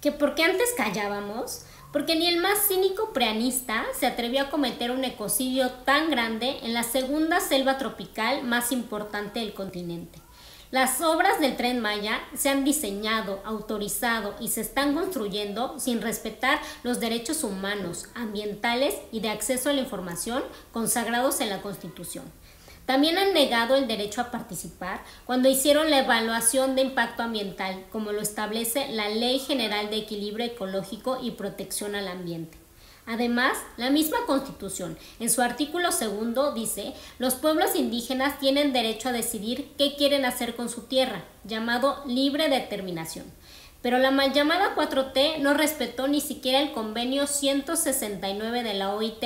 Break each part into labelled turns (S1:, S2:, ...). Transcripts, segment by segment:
S1: ¿Que por qué antes callábamos? Porque ni el más cínico preanista se atrevió a cometer un ecocidio tan grande en la segunda selva tropical más importante del continente. Las obras del tren Maya se han diseñado, autorizado y se están construyendo sin respetar los derechos humanos, ambientales y de acceso a la información consagrados en la Constitución. También han negado el derecho a participar cuando hicieron la evaluación de impacto ambiental, como lo establece la Ley General de Equilibrio Ecológico y Protección al Ambiente. Además, la misma Constitución, en su artículo segundo, dice, los pueblos indígenas tienen derecho a decidir qué quieren hacer con su tierra, llamado libre determinación. Pero la mal llamada 4T no respetó ni siquiera el convenio 169 de la OIT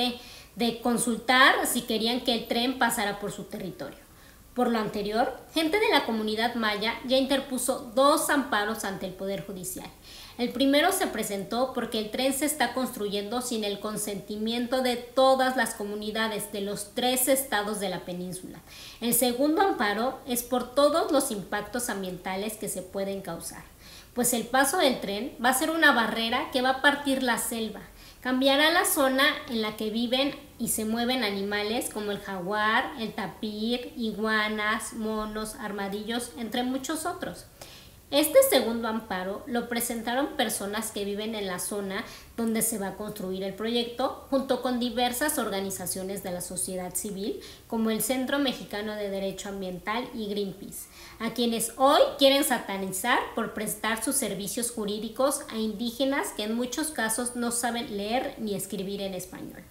S1: de consultar si querían que el tren pasara por su territorio. Por lo anterior, gente de la comunidad maya ya interpuso dos amparos ante el Poder Judicial. El primero se presentó porque el tren se está construyendo sin el consentimiento de todas las comunidades de los tres estados de la península. El segundo amparo es por todos los impactos ambientales que se pueden causar, pues el paso del tren va a ser una barrera que va a partir la selva, cambiará la zona en la que viven y se mueven animales como el jaguar, el tapir, iguanas, monos, armadillos, entre muchos otros. Este segundo amparo lo presentaron personas que viven en la zona donde se va a construir el proyecto, junto con diversas organizaciones de la sociedad civil, como el Centro Mexicano de Derecho Ambiental y Greenpeace, a quienes hoy quieren satanizar por prestar sus servicios jurídicos a indígenas que en muchos casos no saben leer ni escribir en español.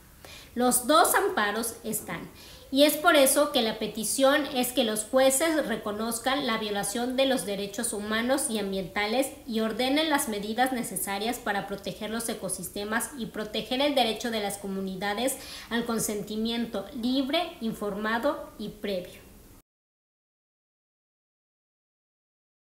S1: Los dos amparos están y es por eso que la petición es que los jueces reconozcan la violación de los derechos humanos y ambientales y ordenen las medidas necesarias para proteger los ecosistemas y proteger el derecho de las comunidades al consentimiento libre, informado y previo.